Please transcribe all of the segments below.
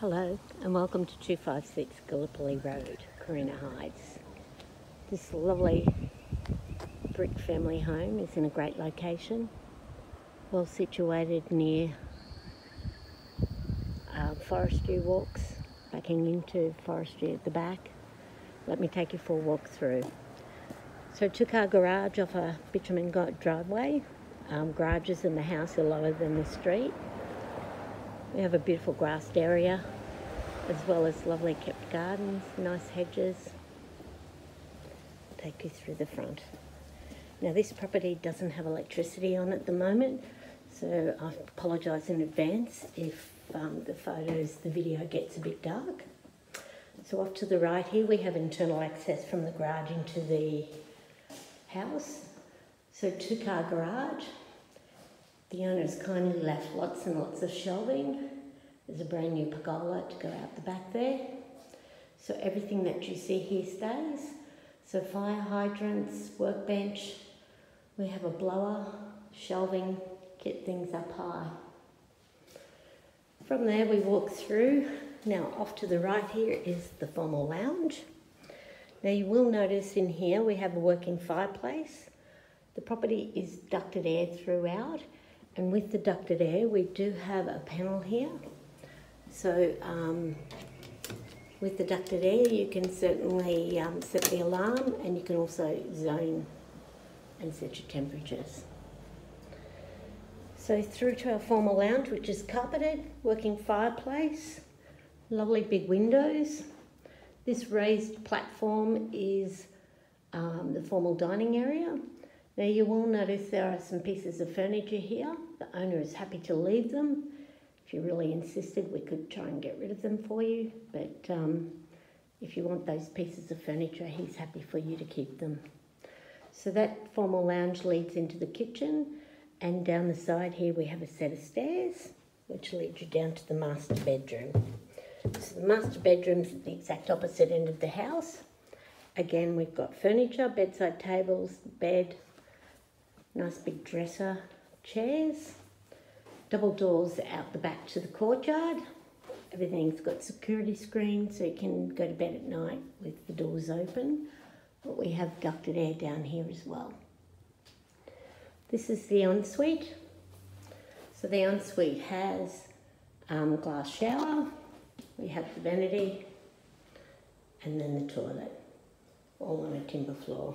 Hello and welcome to 256 Gallipoli Road, Carina Heights. This lovely brick family home is in a great location, well situated near uh, forestry walks, backing into forestry at the back. Let me take you for a walk through. So two car garage off a bitumen driveway. Um, garages in the house are lower than the street. We have a beautiful grassed area as well as lovely kept gardens, nice hedges. Take you through the front. Now this property doesn't have electricity on at the moment, so I apologise in advance if um, the photos, the video gets a bit dark. So off to the right here we have internal access from the garage into the house. So two car garage, the owner's kindly left lots and lots of shelving. There's a brand new pergola to go out the back there. So everything that you see here stays. So fire hydrants, workbench, we have a blower, shelving, get things up high. From there we walk through. Now off to the right here is the formal lounge. Now you will notice in here we have a working fireplace. The property is ducted air throughout and with the ducted air, we do have a panel here. So um, with the ducted air, you can certainly um, set the alarm and you can also zone and set your temperatures. So through to our formal lounge, which is carpeted, working fireplace, lovely big windows. This raised platform is um, the formal dining area. Now you will notice there are some pieces of furniture here. The owner is happy to leave them. If you really insisted, we could try and get rid of them for you. But um, if you want those pieces of furniture, he's happy for you to keep them. So that formal lounge leads into the kitchen. And down the side here, we have a set of stairs, which leads you down to the master bedroom. So the master bedroom's at the exact opposite end of the house. Again, we've got furniture, bedside tables, bed, Nice big dresser, chairs, double doors out the back to the courtyard. Everything's got security screens so you can go to bed at night with the doors open. But we have ducted air down here as well. This is the ensuite. So the ensuite has um, glass shower, we have the vanity, and then the toilet, all on a timber floor.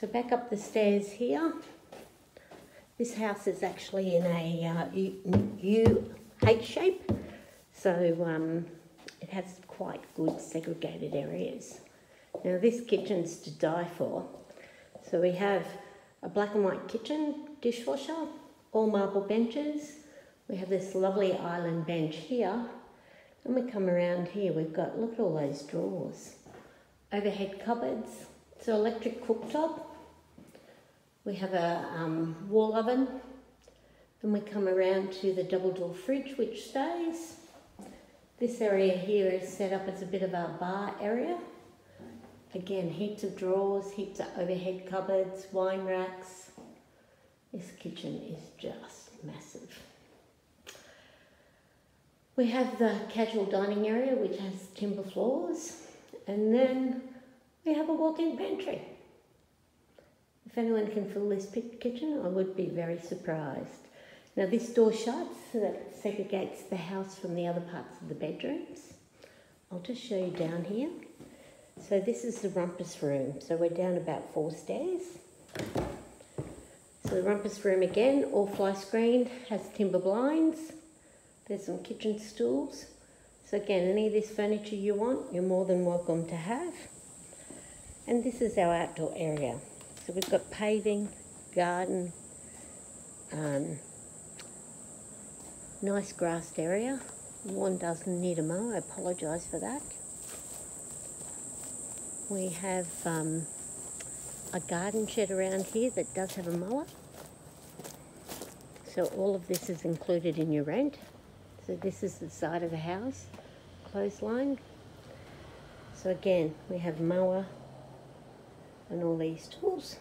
So back up the stairs here. This house is actually in a uh, U, H shape, so um, it has quite good segregated areas. Now this kitchen's to die for. So we have a black and white kitchen, dishwasher, all marble benches. We have this lovely island bench here. And we come around here, we've got, look at all those drawers. Overhead cupboards, so electric cooktop. We have a um, wall oven. Then we come around to the double door fridge, which stays. This area here is set up as a bit of a bar area. Again, heaps of drawers, heaps of overhead cupboards, wine racks. This kitchen is just massive. We have the casual dining area, which has timber floors. And then we have a walk-in pantry. If anyone can fill this kitchen, I would be very surprised. Now this door shuts, so that segregates the house from the other parts of the bedrooms. I'll just show you down here. So this is the rumpus room. So we're down about four stairs. So the rumpus room again, all fly screened, has timber blinds. There's some kitchen stools. So again, any of this furniture you want, you're more than welcome to have. And this is our outdoor area. So we've got paving, garden, um, nice grassed area. One doesn't need a mow, I apologise for that. We have um, a garden shed around here that does have a mower. So all of this is included in your rent. So this is the side of the house, clothesline. So again, we have mower, and all these tools.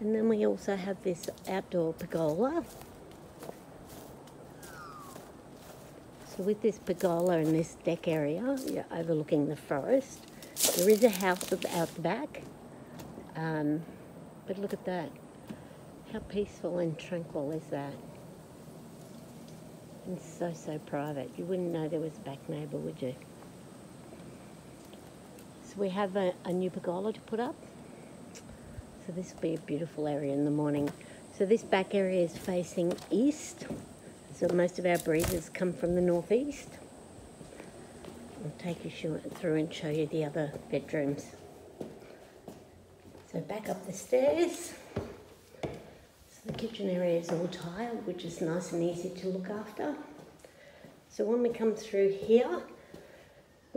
And then we also have this outdoor pergola. So with this pergola and this deck area, you're overlooking the forest. There is a house out the back, um, but look at that. How peaceful and tranquil is that? And so, so private. You wouldn't know there was a back neighbour, would you? We have a, a new pergola to put up. So this will be a beautiful area in the morning. So this back area is facing east. So most of our breezes come from the northeast. I'll take you through and show you the other bedrooms. So back up the stairs. So the kitchen area is all tiled, which is nice and easy to look after. So when we come through here,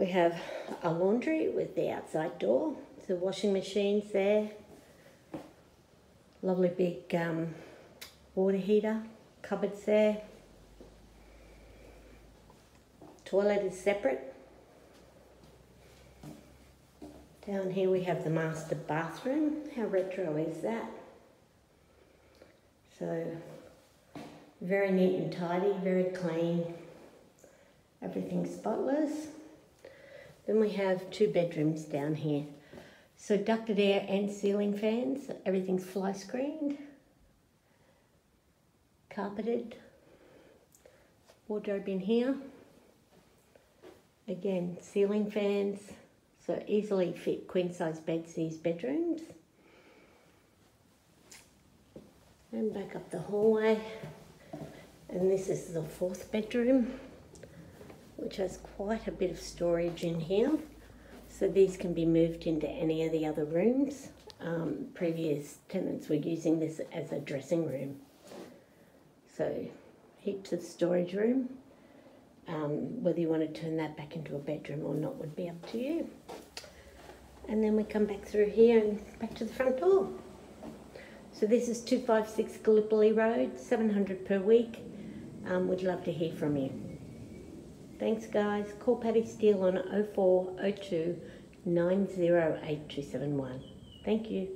we have a laundry with the outside door. the washing machines there. Lovely big um, water heater, cupboards there. Toilet is separate. Down here we have the master bathroom. How retro is that? So, very neat and tidy, very clean. Everything spotless. Then we have two bedrooms down here. So ducted air and ceiling fans. Everything's fly screened. Carpeted. Wardrobe in here. Again, ceiling fans, so easily fit queen size beds these bedrooms. And back up the hallway. And this is the fourth bedroom, which has quite a bit of storage in here. So these can be moved into any of the other rooms. Um, previous tenants were using this as a dressing room. So heaps of storage room. Um, whether you want to turn that back into a bedroom or not would be up to you. And then we come back through here and back to the front door. So this is 256 Gallipoli Road, 700 per week. Um, we'd love to hear from you. Thanks guys. Call Patty Steele on 0402 908271. Thank you.